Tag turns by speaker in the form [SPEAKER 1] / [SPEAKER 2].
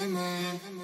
[SPEAKER 1] never mind.